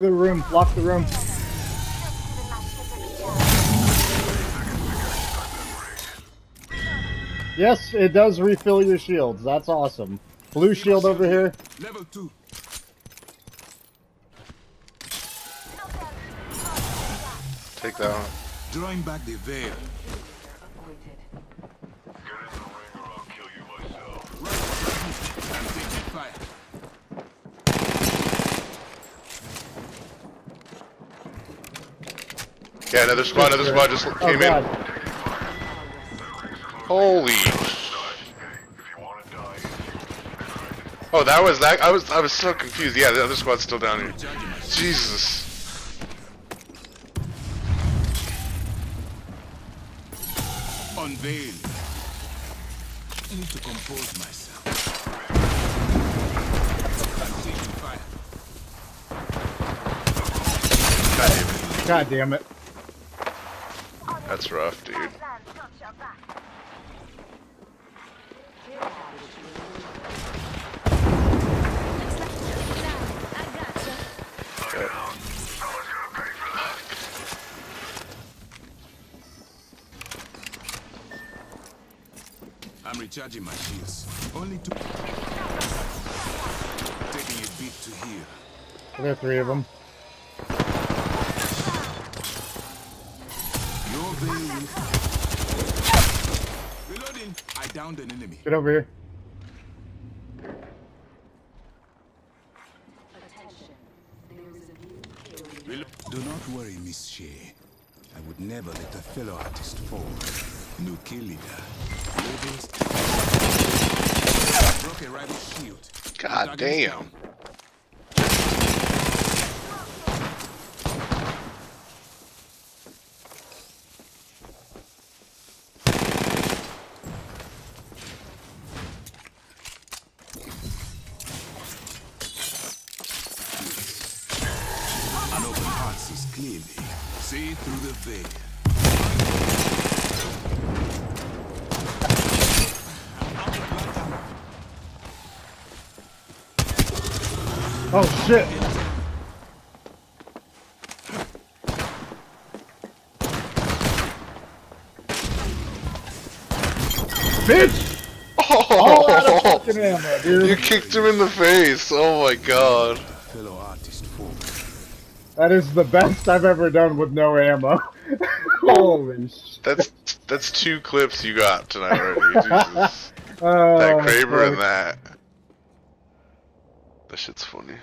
the room. Lock the room. Yes, it does refill your shields. That's awesome. Blue shield over here. Level two. Take that one. Drawing back the veil. Right. I'm taking fire. Yeah, another squad, another squad just Oh came god. in. Holy. Oh, that was that. I was I was so confused. Yeah, the other squad's still down here. Jesus. Unveil. I need to compose myself. I'm taking fire. God damn it. God damn it. That's rough, dude. I'm recharging my shields. Only two. Taking a beat to heal. There are three of them. Reloading. I downed an enemy. Get over here. Do not worry, Miss Shea. I would never let a fellow artist fall. New kill leader. Broke a rival shield. God damn. Down. An open heart clearly. See through the veil. Oh shit. Bitch! All out of Oh, oh ammo, you kicked him in the face. Oh my god. Fellow artist fall. That is the best I've ever done with no ammo. Holy shit. That's that's two clips you got tonight already. Jesus. Oh, That Kraber and that. That shit's funny.